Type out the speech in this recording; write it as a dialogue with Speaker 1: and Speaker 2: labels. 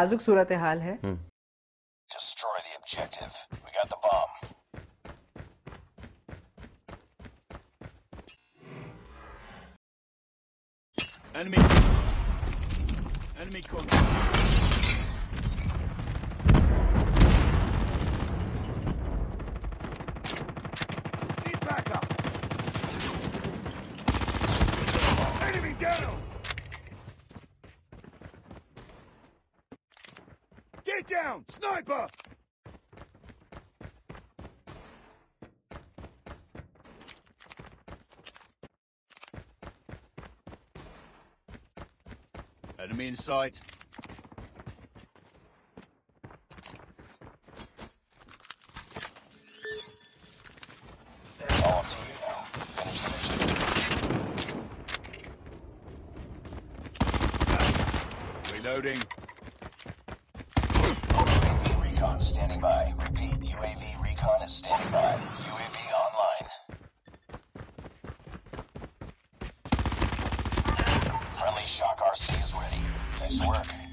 Speaker 1: नाजुक सूरत हाल है
Speaker 2: Destroy the objective. We got the bomb.
Speaker 3: Enemy. Enemy contact. Get down, sniper. Enemy in sight.
Speaker 2: All Shock RC is ready. Nice work.